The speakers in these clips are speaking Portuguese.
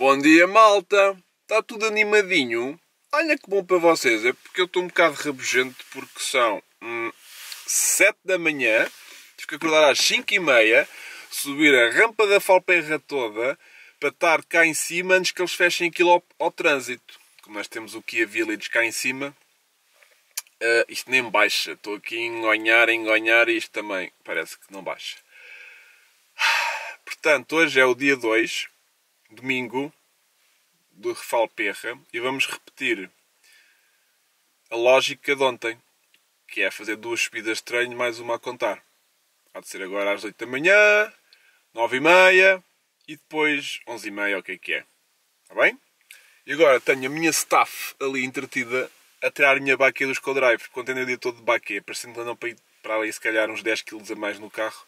Bom dia, malta! Está tudo animadinho? Olha que bom para vocês, é porque eu estou um bocado rabugento porque são hum, 7 da manhã, tive que acordar às 5 e meia, subir a rampa da Falperra toda para estar cá em cima antes que eles fechem aquilo ao, ao trânsito. Como nós temos o Kia Village cá em cima, uh, isto nem baixa. Estou aqui a engonhar, a engonhar e isto também parece que não baixa. Portanto, hoje é o dia 2, domingo, do Refalperra e vamos repetir a lógica de ontem, que é fazer duas subidas de treino mais uma a contar. Há de ser agora às 8 da manhã, 9 e meia e depois 11 e meia, o que é que é. Está bem? E agora tenho a minha staff ali entretida a tirar a minha baquê dos co-drive, contendo o dia todo de baquê, parecendo não para ir para ali se calhar uns 10 kg a mais no carro,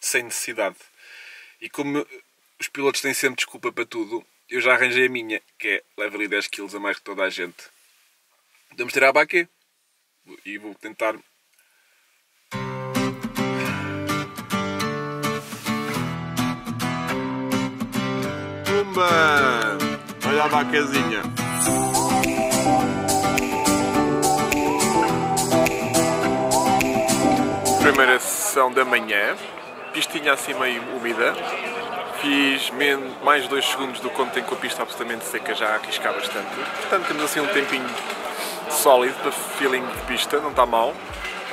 sem necessidade. E como os pilotos têm sempre desculpa para tudo, eu já arranjei a minha, que é leva ali 10 kg a mais que toda a gente. Vamos tirar a baquê. E vou tentar. Pumba! Olha a baquezinha. Primeira sessão da manhã, pistinha assim meio úmida, Fiz mais 2 segundos do quanto tem com a pista absolutamente seca, já arriscar bastante. Portanto, temos assim um tempinho sólido para feeling de pista, não está mal.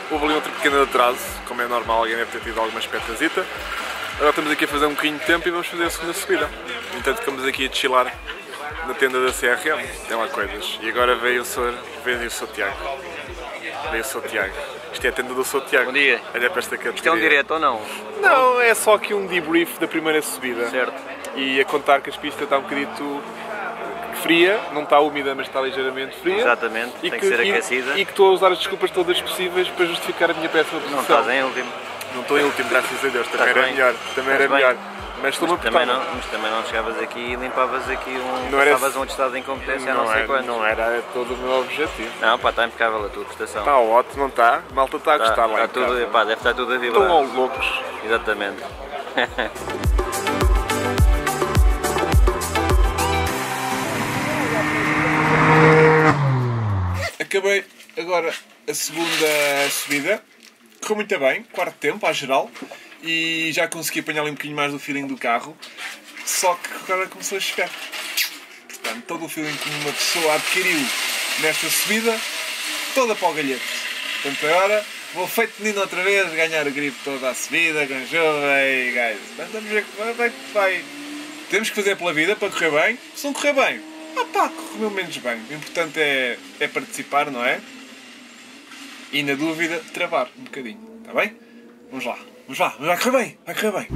Houve ali outro pequeno atraso, como é normal, alguém deve ter tido alguma espetazita. Agora estamos aqui a fazer um bocadinho de tempo e vamos fazer a segunda subida. Entanto, ficamos aqui a chilar na tenda da CRM, tem lá coisas. E agora veio o Sr. veio o Sr. Tiago. Veio o Sr. Tiago. Isto é a tenda do Sr. Tiago. Bom dia. Olha para esta Isto é um direto ou não? Não, é só aqui um debrief da primeira subida. Certo. E a contar que a pista está um bocadito fria, não está úmida, mas está ligeiramente fria. Exatamente, e tem que, ser e, aquecida. E que estou a usar as desculpas todas possíveis para justificar a minha péssima posição. Não estás em último. Não estou em último, graças a Deus. Também Estás era bem. melhor. Também era Estás bem. melhor. Mas estou-me a Mas também, não, mas também não chegavas aqui e limpavas aqui um. Não era passavas um estado de incompetência a Não, não sei era, quantos. não era todo o meu objetivo. Não, pá, está impecável a tua prestação. Está ótimo, não está? Malta está a Tá- gostar lá tá em tudo, casa. pá, deve estar tudo a vibrar. Estão loucos. Exatamente. Acabei agora a segunda subida. Correu muito bem, quarto tempo, à geral. E já consegui apanhar ali um bocadinho mais do feeling do carro. Só que agora começou a chover. Portanto, todo o feeling que uma pessoa adquiriu nesta subida, toda para o galhete. Portanto, agora vou feito menino outra vez, ganhar o grip toda a subida, com e guys. Vamos ver como é que vai. Temos que fazer pela vida para correr bem. Se não correr bem, ah pá, correu menos bem. O importante é, é participar, não é? E na dúvida, travar um bocadinho. Está bem? Vamos lá, vamos lá, vai correr bem, vai correr bem.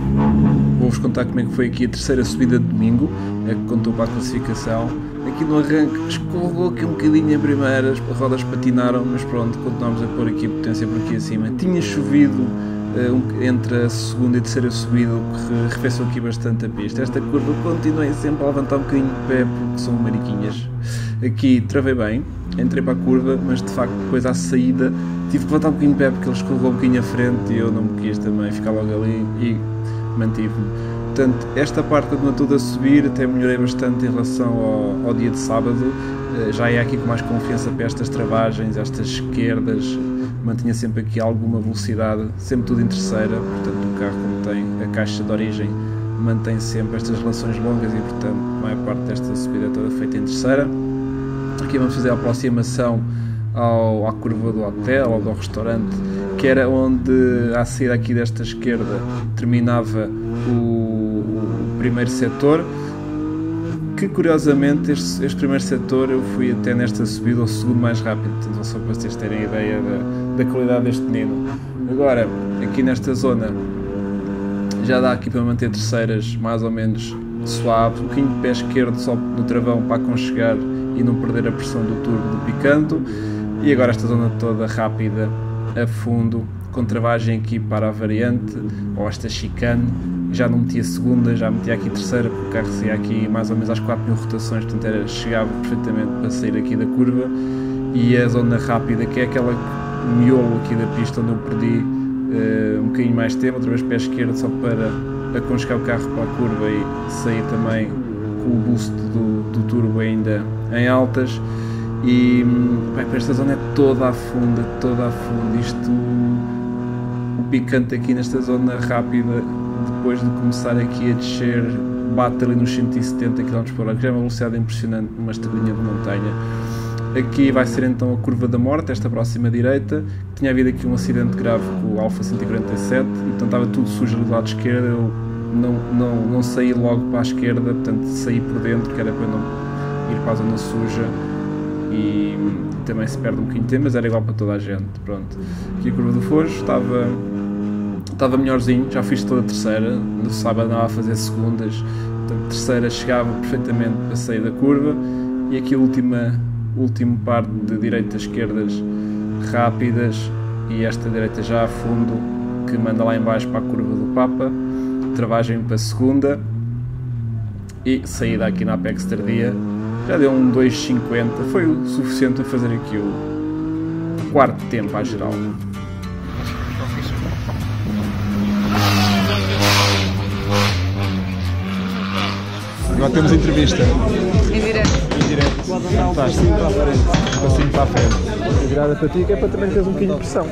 Vou-vos contar como é que foi aqui a terceira subida de domingo, é que contou para a classificação. Aqui no arranque escorregou aqui um bocadinho a primeira, as rodas patinaram, mas pronto, continuámos a pôr aqui a potência por aqui acima. Tinha chovido eh, entre a segunda e a terceira subida, o que re- arrefeceu aqui bastante a pista. Esta curva continuei sempre a levantar um bocadinho de pé porque são mariquinhas. Aqui travei bem, entrei para a curva, mas de facto depois à saída tive que levantar um bocadinho de pé porque ele escorregou um bocadinho à frente e eu não me quis também ficar logo ali e mantive-me. Portanto, esta parte continua tudo a subir, até melhorei bastante em relação ao, ao dia de sábado. Eh, Já ia aqui com mais confiança para estas travagens, estas esquerdas, mantinha sempre aqui alguma velocidade, sempre tudo em terceira. Portanto, o carro, como tem a caixa de origem, mantém sempre estas relações longas e, portanto, a maior parte desta subida é toda feita em terceira. Aqui vamos fazer a aproximação ao, à curva do hotel ou do restaurante, que era onde, à saída aqui desta esquerda, terminava o, o primeiro setor. Que curiosamente, este, este primeiro setor eu fui até nesta subida o segundo mais rápido, portanto, só para vocês terem ideia da, da qualidade deste menino. Agora, aqui nesta zona, já dá aqui para manter terceiras mais ou menos suaves, um bocadinho de pé esquerdo só no travão para aconchegar e não perder a pressão do turbo do picanto. E agora esta zona toda rápida, a fundo, com travagem aqui para a variante, ou esta chicane. Já não metia segunda, já metia aqui terceira, porque o carro saía aqui mais ou menos às 4 mil rotações, portanto era, chegava perfeitamente para sair aqui da curva. E a zona rápida, que é aquela miolo aqui da pista onde eu perdi eh, um bocadinho mais tempo, outra vez pé esquerdo só para aconchegar o carro para a curva e sair também com o boost do, do turbo ainda em altas e bem, esta zona é toda a fundo, toda a fundo. Isto o picante aqui nesta zona rápida, depois de começar aqui a descer, bate ali nos 170 km por hora, que já é uma velocidade impressionante numa estradinha de montanha. Aqui vai ser então a curva da morte, esta próxima direita. Tinha havido aqui um acidente grave com o Alfa 147, então estava tudo sujo do lado esquerdo. Eu não, não, não saí logo para a esquerda, portanto saí por dentro, que era para não ir para a zona suja e também se perde um bocadinho de tempo, mas era igual para toda a gente. Pronto. Aqui a curva do Fojo estava, estava melhorzinho, já fiz toda a terceira, no sábado andava a fazer segundas, portanto, terceira chegava perfeitamente para sair da curva. E aqui a última, último par de direitas esquerdas rápidas. E esta direita já a fundo que manda lá embaixo para a curva do Papa, travagem para a segunda. E saída aqui na Apex tardia já deu um 2,50, foi o suficiente a fazer aqui o quarto tempo à geral. Agora temos entrevista. Em direto. Em direto. Estás assim para a frente. Assim para a frente. Virada para ti que é para também teres um bocadinho de pressão.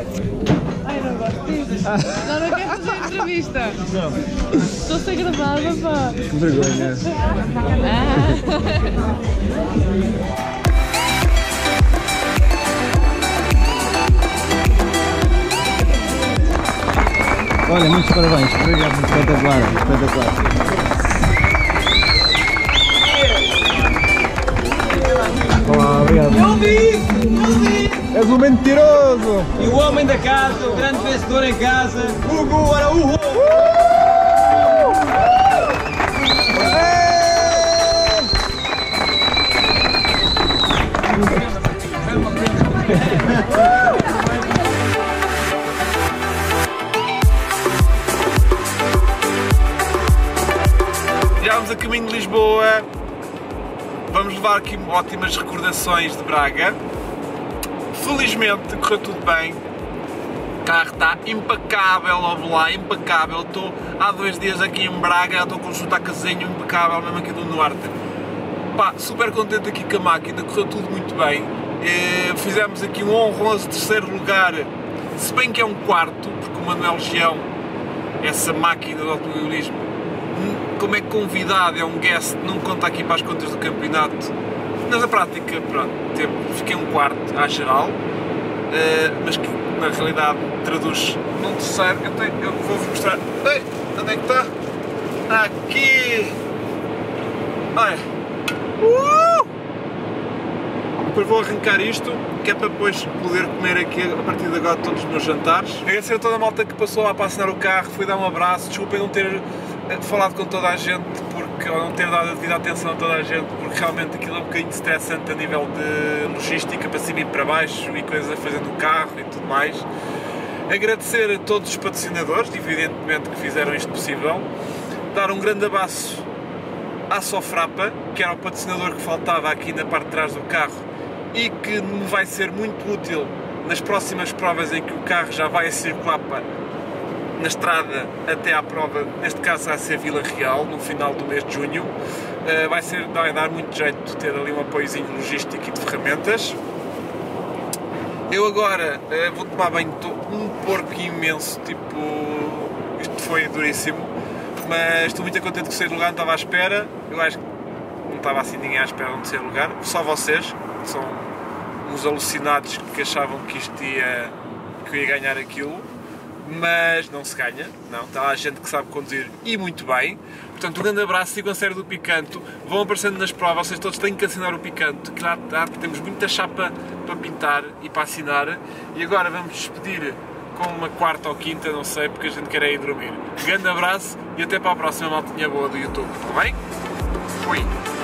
Não, não quero fazer entrevista. Não. Estou a ser gravada, pá. Que vergonha. Olha, muitos parabéns. Obrigado, espetacular, espetacular. Olá, obrigado. Não disse! Não disse! És um mentiroso! E o homem da casa, o grande vencedor em casa, Hugo Araújo! Já vamos a caminho de Lisboa. Vamos levar aqui ótimas recordações de Braga. Felizmente correu tudo bem. O carro está impecável, ouve lá, impecável. Estou há dois dias aqui em Braga, estou com o junto a casinho impecável, mesmo aqui do Norte. Pá, super contente aqui com a máquina, correu tudo muito bem. Eh, fizemos aqui um honroso terceiro lugar, se bem que é um quarto, porque o Manuel Leão, essa máquina do automobilismo, como é convidado, é um guest, não conta aqui para as contas do campeonato. Mas na prática, pronto, fiquei um quarto à geral, eh, mas que na realidade traduz num terceiro. Eu, tenho, eu vou-vos mostrar. Ei, onde é que está? Aqui! Olha! Uh! Depois vou arrancar isto, que é para depois poder comer aqui a partir de agora todos os meus jantares. Agradecer a toda a malta que passou lá para assinar o carro, fui dar um abraço, desculpem não ter eh, falado com toda a gente, porque, ou não ter dado a devida atenção a toda a gente, porque realmente aquilo é um bocadinho estressante a nível de logística para cima e para baixo e coisas a fazer no carro e tudo mais. Agradecer a todos os patrocinadores, evidentemente, que fizeram isto possível. Dar um grande abraço à Sofrapa, que era o patrocinador que faltava aqui na parte de trás do carro e que me vai ser muito útil nas próximas provas em que o carro já vai circular para, na estrada até à prova, neste caso vai ser Vila Real, no final do mês de junho. Uh, vai, ser, vai dar muito jeito de ter ali um apoiozinho logístico e de ferramentas. Eu agora uh, vou tomar banho, estou um porco imenso, tipo, isto foi duríssimo, mas estou muito contente o terceiro lugar, não estava à espera, eu acho que não estava assim ninguém à espera de terceiro lugar, só vocês, que são uns alucinados que achavam que isto ia, que eu ia ganhar aquilo, mas não se ganha, não, está a gente que sabe conduzir e muito bem. Portanto, um grande abraço, sigam a série do Picanto, vão aparecendo nas provas, vocês todos têm que assinar o Picanto, que lá está, temos muita chapa para pintar e para assinar. E agora vamos despedir com uma quarta ou quinta, não sei, porque a gente quer ir dormir. Grande abraço e até para a próxima maltinha boa do YouTube, está bem? Fui!